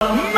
Man